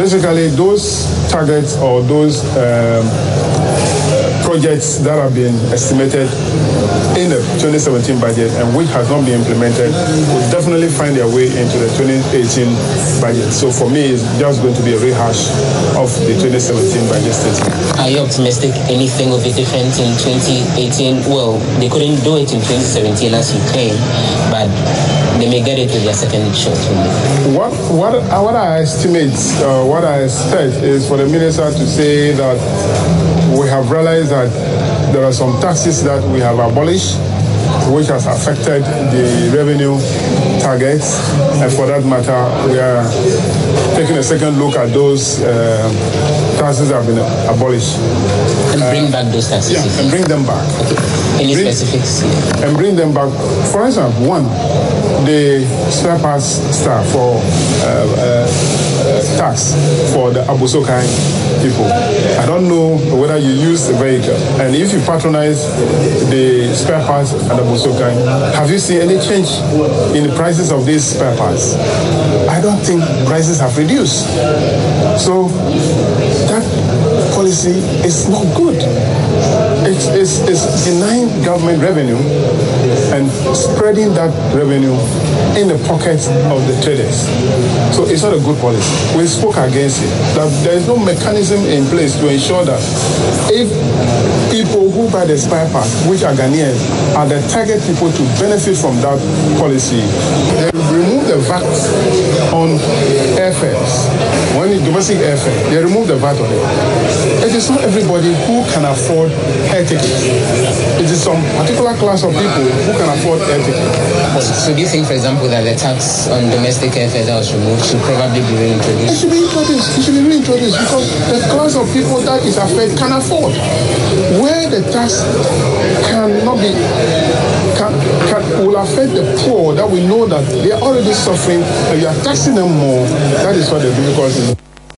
basically those targets or those um, projects that have been estimated in the 2017 budget and which has not been implemented will definitely find their way into the 2018 budget. So for me, it's just going to be a rehash of the 2017 budget statement. Are you optimistic anything will be different in 2018? Well, they couldn't do it in 2017 as you claim, but they may get it with their second shot. What what what I estimate, uh, what I expect is for the minister to say that we have realized that there are some taxes that we have abolished, which has affected the revenue targets, and for that matter, we are taking a second look at those uh, taxes that have been abolished. And bring back those taxes. Yeah, and bring them back. Okay. Any Bring- specifics? and bring them back. For instance, one, the spare parts staff for uh, uh, uh, tax for the Abossey Okai people. I don't know you use the vehicle, and if you patronize the spare parts at Abossey Okai, have you seen any change in the prices of these spare parts? I don't think prices have reduced. So that policy is not good. It's, it's denying government revenue and spreading that revenue in the pockets of the traders. So it's not a good policy. We spoke against it. That there is no mechanism in place to ensure that if people who buy the spare parts, which are Ghanaians, are the target people to benefit from that policy, they remove the VAT airfares. When domestic airfare, they remove the VAT on it. It is not everybody who can afford air tickets. It is some particular class of people who can afford air tickets. So do you think, for example, that the tax on domestic airfare that was removed should probably be It reintroduced? should be introduced. It should be reintroduced because the class of people that is affected can afford. Where the tax cannot be will affect the poor that we know that they are already suffering and you are taxing them more. That is what the difficulty is.